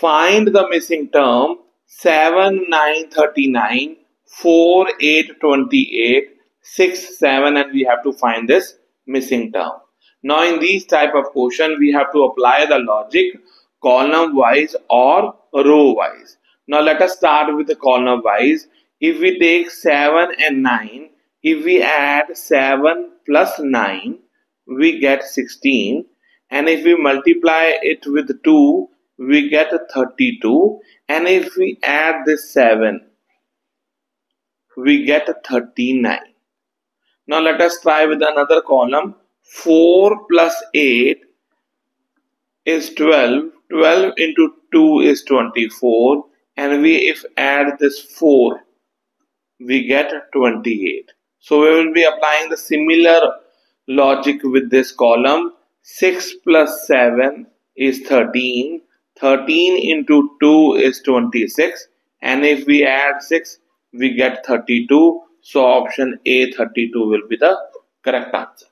Find the missing term 7, 9, 39, 4, 8, 28, 6, 7 and we have to find this missing term. Now in these type of question we have to apply the logic column wise or row wise. Now let us start with the column wise. If we take 7 and 9, if we add 7 plus 9, we get 16. And if we multiply it with 2, we get a 32. And if we add this 7, we get a 39. Now let us try with another column. 4 plus 8 is 12. 12 into 2 is 24. And we if add this 4, we get 28. So we will be applying the similar logic with this column. 6 plus 7 is 13. 13 into 2 is 26. And if we add 6, we get 32. So option A 32 will be the correct answer.